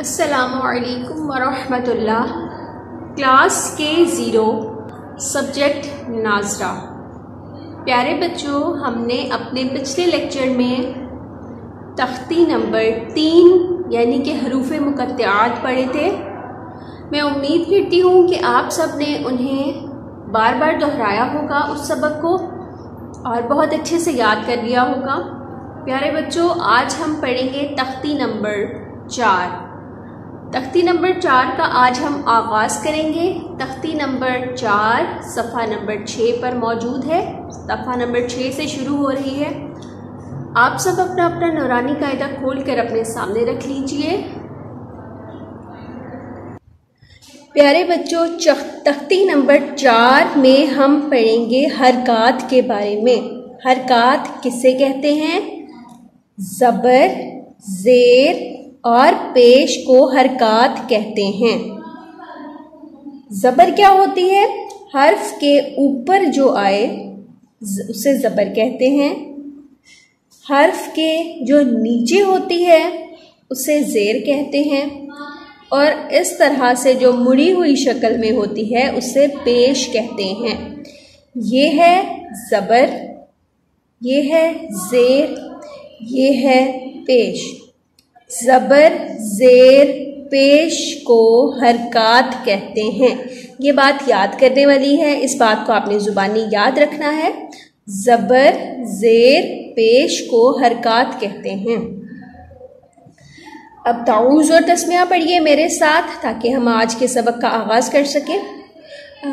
असलकम वरहमतुल्लाह क्लास के ज़ीरो सब्जेक्ट नाजरा प्यारे बच्चों, हमने अपने पिछले लेक्चर में तख्ती नंबर तीन, यानी कि हरूफ मुकत्यात पढ़े थे। मैं उम्मीद करती हूँ कि आप सबने उन्हें बार बार दोहराया होगा उस सबक को, और बहुत अच्छे से याद कर लिया होगा। प्यारे बच्चों, आज हम पढ़ेंगे तख्ती नंबर चार। तख्ती नंबर चार का आज हम आगाज़ करेंगे। तख्ती नंबर चार, सफ़ा नंबर छः पर मौजूद है। सफ़ा नंबर छः से शुरू हो रही है। आप सब अपना अपना नौरानी कायदा खोल कर अपने सामने रख लीजिए। प्यारे बच्चों तख्ती नंबर चार में हम पढ़ेंगे हरकत के बारे में। हरकत किसे कहते हैं? ज़बर, ज़ेर और पेश को हरकत कहते हैं। ज़बर क्या होती है? हर्फ के ऊपर जो आए उसे ज़बर कहते हैं। हर्फ के जो नीचे होती है, उसे ज़ेर कहते हैं। और इस तरह से जो मुड़ी हुई शक्ल में होती है, उसे पेश कहते हैं। ये है ज़बर, ये है ज़ेर, ये है पेश। ज़बर ज़ेर, पेश को हरकत कहते हैं। ये बात याद करने वाली है। इस बात को आपने ज़ुबानी याद रखना है। ज़बर ज़ेर, पेश को हरकत कहते हैं। अब ताउज़ और तस्मिया पढ़िए मेरे साथ, ताकि हम आज के सबक का आगाज़ कर सकें।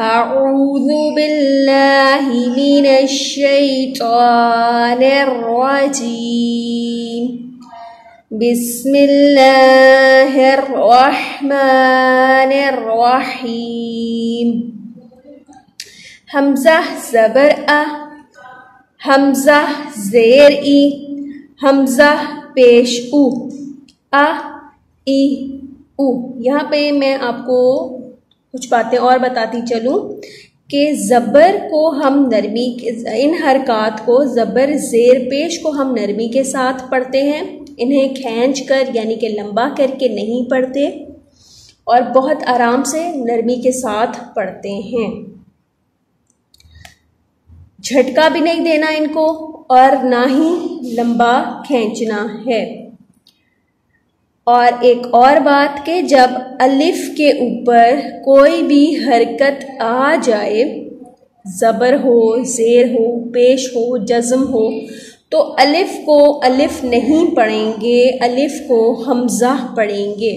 अऊज़ु बिल्लाहि मिनश बिस्मिल्लाहिर्रहमानिर्रहीम हमज़ा ज़बर अ हमज़ा ज़ेर ई हमज़ा पेश उ आ ई उ यहाँ पे मैं आपको कुछ बातें और बताती चलूँ कि ज़बर को हम नरमी के, इन हरकत को ज़बर ज़ेर पेश को हम नरमी के साथ पढ़ते हैं। इन्हें खींच कर, यानी कि लंबा करके नहीं पढ़ते और बहुत आराम से नरमी के साथ पढ़ते हैं। झटका भी नहीं देना इनको और ना ही लंबा खींचना है। और एक और बात के जब अलिफ के ऊपर कोई भी हरकत आ जाए, ज़बर हो, ज़ेर हो, पेश हो, जज़म हो तो अलिफ को अलिफ नहीं पढ़ेंगे, अलिफ को हमज़ा पढ़ेंगे।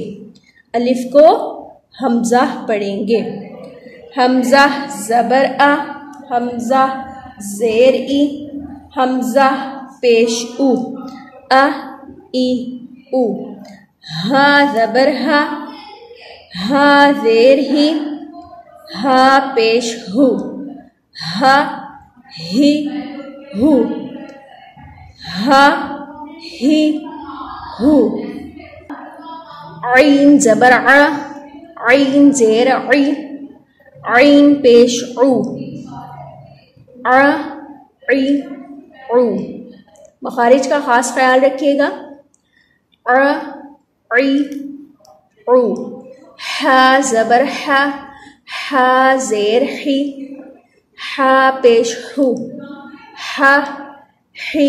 अलिफ को हमज़ा पढ़ेंगे। हमज़ा ज़बर आ हमज़ा ज़ेर ई हमज़ा पेश उ आ ई उ। हा ज़बर हा हा ज़ेर ही हा पेश हु हा ही हु। हा, ही, हु। आइन ज़बर आइन ज़ेर आइन पेश उ। उ। मखारिज का ख़ास ख्याल रखिएगा। उ। हा ज़बर, हा हा ज़ेर, ही, हा पेश हु हा, ही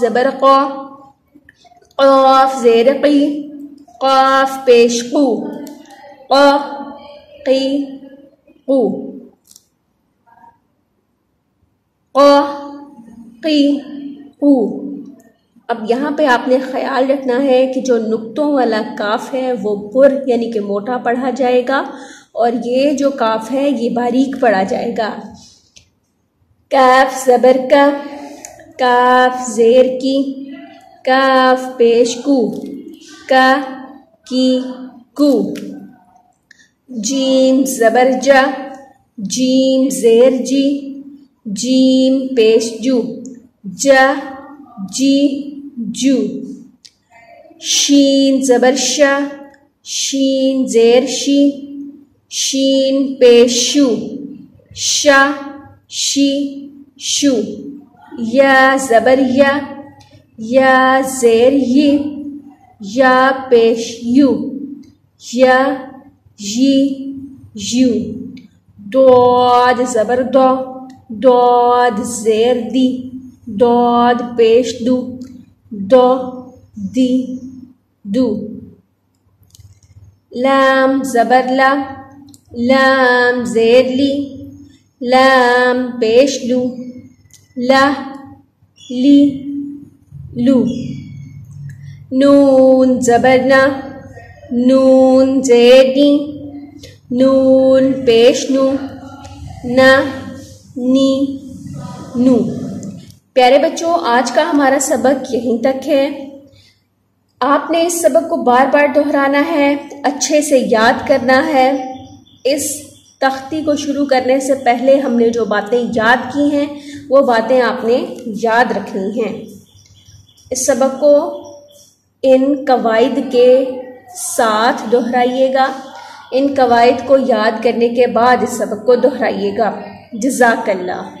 ज़बर क़ क़ाफ ज़ेर क़ी क़ाफ पेश कु क़ क़ी कु क़ क़ी कु अब यहाँ पे आपने ख्याल रखना है कि जो नुक्तों वाला काफ है वो पुर यानी कि मोटा पढ़ा जाएगा और ये जो काफ है ये बारीक पढ़ा जाएगा कैफ ज़बर का, काफ जेर की, काफ पेश कु, का की कु। जीम जबर जा, जीम जेर जी, जीम पेश जू, जा, जी, जू। शीन जबर शा, शीन जेर शी, शीन पेशु शा शी, शु, या ज़बर या या ज़ेर ये, या पेश यू, या जी, यू। दौद ज़बर दो, दौद ज़ेर दी, दौद पेश दू, दो दी दू। लाम ज़बर ला, लाम ज़ेर ली लाम पेश लू, ला, ली, लू। नून जबरना, नून जेडी नून पेश नू, ना, नी, नू। प्यारे बच्चों, आज का हमारा सबक यहीं तक है। आपने इस सबक को बार बार दोहराना है, अच्छे से याद करना है। इस तख्ती को शुरू करने से पहले हमने जो बातें याद की हैं, वो बातें आपने याद रखनी हैं। इस सबक को इन कवायद के साथ दोहराइएगा। इन कवायद को याद करने के बाद इस सबक को दोहराइएगा। जजाकल्ला